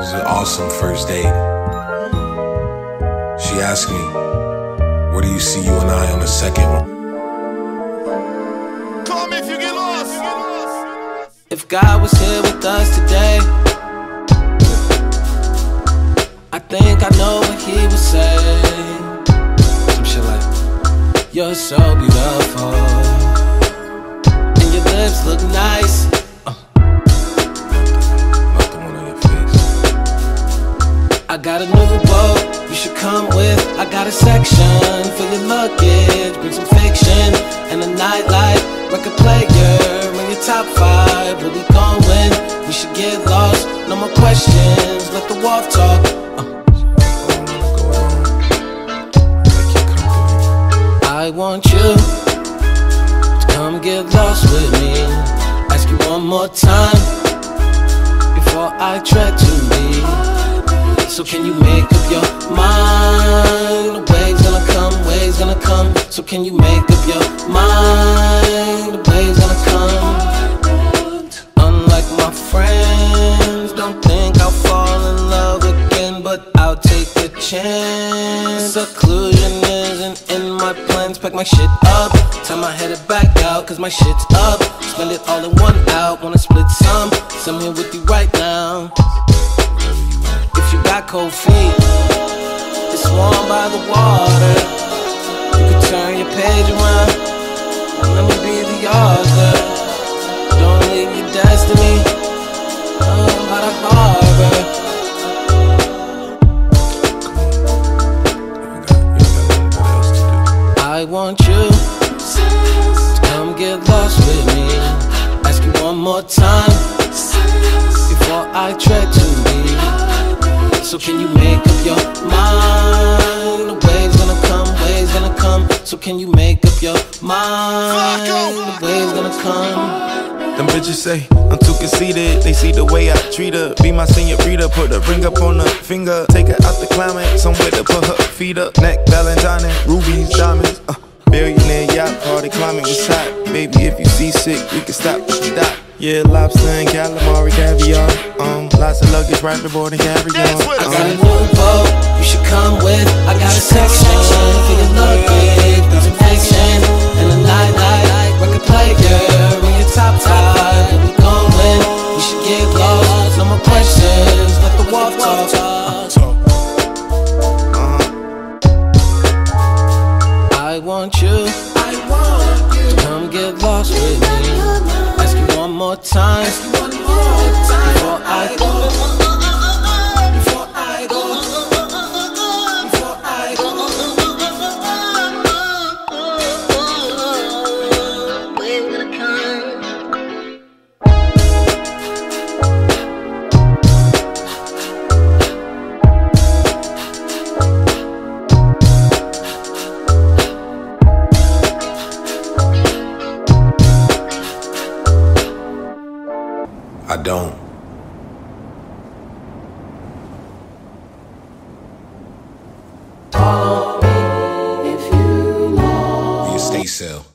was an awesome first date. She asked me, Where do you see you and I on the second one? Call me if you get lost. If God was here with us today, I think I know what He would say. Some shit like, You're so beautiful, and your lips look nice. Got a new boat you should come with. I got a section for your luggage. Bring some fiction and a nightlight. Record player in your top five. Where we going? We should get lost. No more questions. Let the wharf talk. I want you to come get lost with me. Ask you one more time before I tread too deep. Can you make up your mind? The wave's gonna come. Unlike my friends, don't think I'll fall in love again, but I'll take a chance. Seclusion isn't in my plans. Pack my shit up, time I headed back out, cause my shit's up. Spend it all in one out, wanna split some. So I'm here with you right now. If you got cold feet, it's warm by the water. Your page around. Let me be the author. Don't leave your destiny to. I want you to come get lost with me. Ask you one more time before I tread too deep. So can you make up your mind? So can you make up your mind? The wave's gonna come. Them bitches say I'm too conceited. They see the way I treat her. Be my senorita, put a ring up on her finger. Take her out the climate, somewhere to put her feet up. Neck, Valentine, rubies, diamonds. Uh, billionaire yacht party, climate was hot. Baby, if you seasick, we can stop, stop. Yeah, lobster and calamari, caviar. Lots of luggage, right aboard and carry on. I got a new boat you should come with. I got a section for your luggage, bring some fiction and a night night. Record player in your top five. Where we going? We should get lost. No more questions. Let the wharf talk. Uh-huh. I want you. I want you. Come get lost with me. Ask you one more time. I go. I don't. Cell.